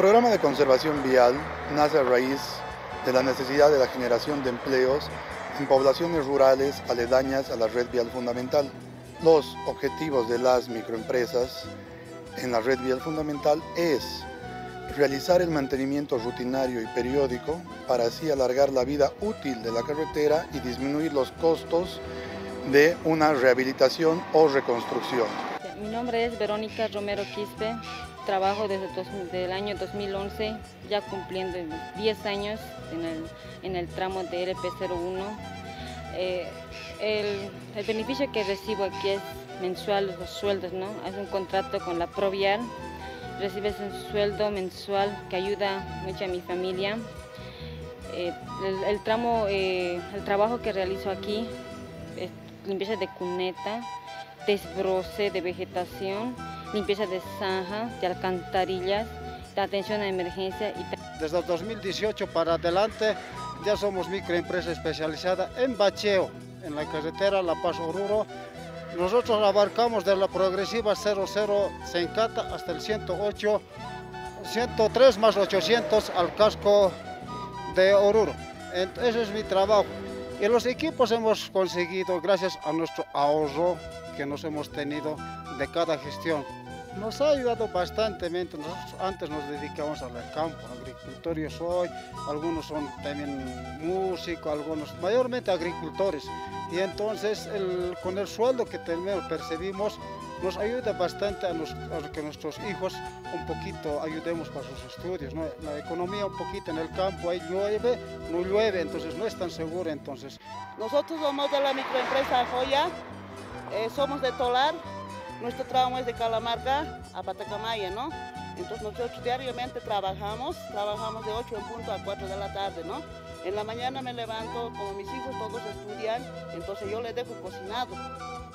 programa de conservación vial nace a raíz de la necesidad de la generación de empleos en poblaciones rurales aledañas a la red vial fundamental. Los objetivos de las microempresas en la red vial fundamental es realizar el mantenimiento rutinario y periódico para así alargar la vida útil de la carretera y disminuir los costos de una rehabilitación o reconstrucción. Mi nombre es Verónica Romero Quispe, trabajo desde el año 2011, ya cumpliendo 10 años en el, tramo de LP01. Eh, el, beneficio que recibo aquí es mensual, los sueldos, ¿no? Es un contrato con la Provial, recibes un sueldo mensual que ayuda mucho a mi familia. Eh, el, tramo, eh, el trabajo que realizo aquí es limpieza de cuneta, desbroce de vegetación, limpieza de zanja, de alcantarillas, de atención a emergencia. Y... Desde el 2018 para adelante ya somos microempresa especializada en bacheo, en la carretera La Paz Oruro. Nosotros abarcamos de la progresiva 00 Sencata hasta el 108, 103 más 800 al casco de Oruro. Ese es mi trabajo. Y los equipos hemos conseguido gracias a nuestro ahorro que nos hemos tenido de cada gestión. Nos ha ayudado bastante. Nosotros antes nos dedicamos al campo, agricultor yo soy, algunos son también músicos, algunos mayormente agricultores. Y entonces con el sueldo que tenemos, percibimos, nos ayuda bastante a, que nuestros hijos un poquito ayudemos para sus estudios. La economía un poquito en el campo, ahí llueve, no llueve, entonces no es tan seguro. Entonces. Nosotros somos de la microempresa Joya, eh, somos de Tolar, nuestro trabajo es de Calamarca a Patacamaya, ¿no? Entonces nosotros diariamente trabajamos, trabajamos de 8 en punto a 4 de la tarde, ¿no? En la mañana me levanto, como mis hijos todos estudian, entonces yo les dejo cocinado.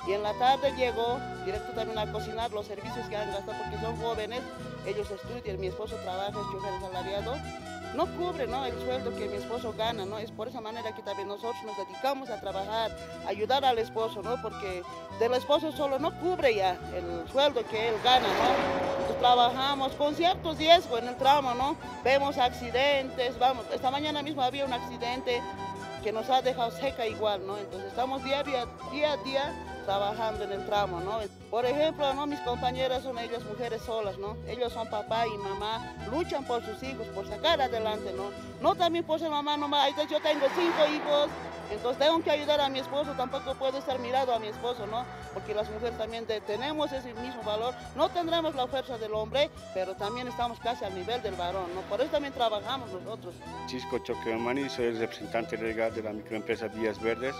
Y en la tarde llego directo también a cocinar los servicios que han gastado porque son jóvenes, ellos estudian, mi esposo trabaja, es chofer asalariado, no cubre ¿no? el sueldo que mi esposo gana, ¿no? Es por esa manera que también nosotros nos dedicamos a trabajar, ayudar al esposo, ¿no? Porque del esposo solo no cubre ya el sueldo que él gana, ¿no? Entonces trabajamos con ciertos riesgos en el tramo, ¿no? Vemos accidentes, vamos, esta mañana mismo había un accidente que nos ha dejado seca igual, ¿no? Entonces estamos día a día, día, a día trabajando en el tramo, ¿no? Por ejemplo, ¿no? mis compañeras son ellas mujeres solas, ¿no? Ellos son papá y mamá, luchan por sus hijos, por sacar adelante, ¿no? No también por ser mamá nomás, yo tengo cinco hijos, entonces tengo que ayudar a mi esposo, tampoco puedo estar mirado a mi esposo, ¿no? Porque las mujeres también tenemos ese mismo valor, no tendremos la fuerza del hombre, pero también estamos casi al nivel del varón, ¿no? Por eso también trabajamos nosotros. Chisco Choqueomani, soy el representante legal de la microempresa Días Verdes.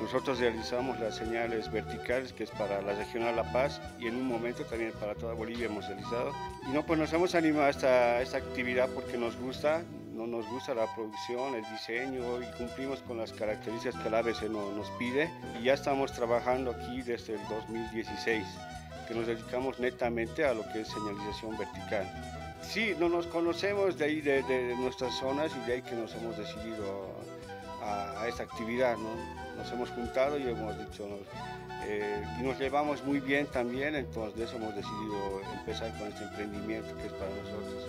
Nosotros realizamos las señales verticales, que es para la regional La Paz, y en un momento también para toda Bolivia hemos realizado. Y no, pues nos hemos animado a esta, esta actividad porque nos gusta, no nos gusta la producción, el diseño y cumplimos con las características que la ABC nos pide. Y ya estamos trabajando aquí desde el 2016, que nos dedicamos netamente a lo que es señalización vertical. Sí, no nos conocemos de ahí, de, de nuestras zonas y de ahí que nos hemos decidido a, esta actividad. ¿no? Nos hemos juntado y hemos dicho, eh, y nos llevamos muy bien también, entonces hemos decidido empezar con este emprendimiento que es para nosotros.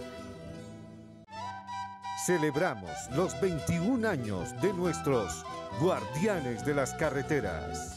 Celebramos los 21 años de nuestros guardianes de las carreteras.